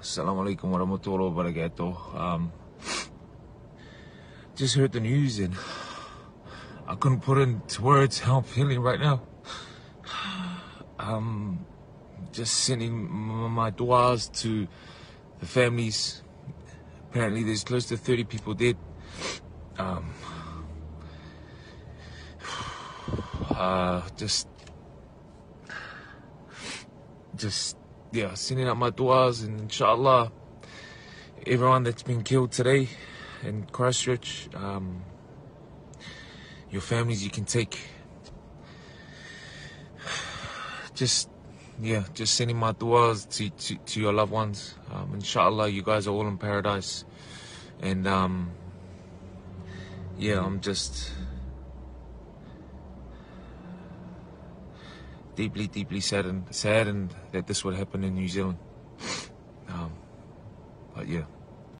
Assalamu alaikum warahmatullahi wabarakatuh. Um, just heard the news and I couldn't put into words how I'm feeling right now. Um, just sending my duas to the families. Apparently, there's close to 30 people dead. Um, uh, just, just, yeah, sending out my duas and inshallah, everyone that's been killed today in Christchurch, um, your families you can take. Just, yeah, just sending my duas to, to, to your loved ones. Um, inshallah, you guys are all in paradise. And, um, yeah, I'm just deeply, deeply saddened, saddened that this would happen in New Zealand. Um, but yeah.